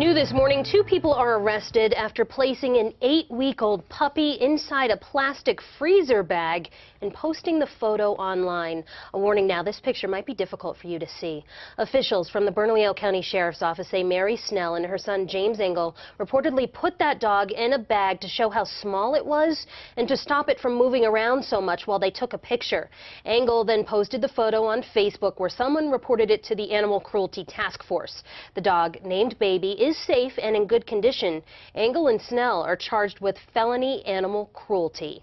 New this morning, two people are arrested after placing an eight-week-old puppy inside a plastic freezer bag and posting the photo online. A warning now, this picture might be difficult for you to see. Officials from the Bernalillo County Sheriff's Office say Mary Snell and her son James Engel reportedly put that dog in a bag to show how small it was and to stop it from moving around so much while they took a picture. Engel then posted the photo on Facebook where someone reported it to the Animal Cruelty Task Force. The dog, named Baby, is safe and in good condition. Engel and Snell are charged with felony animal cruelty.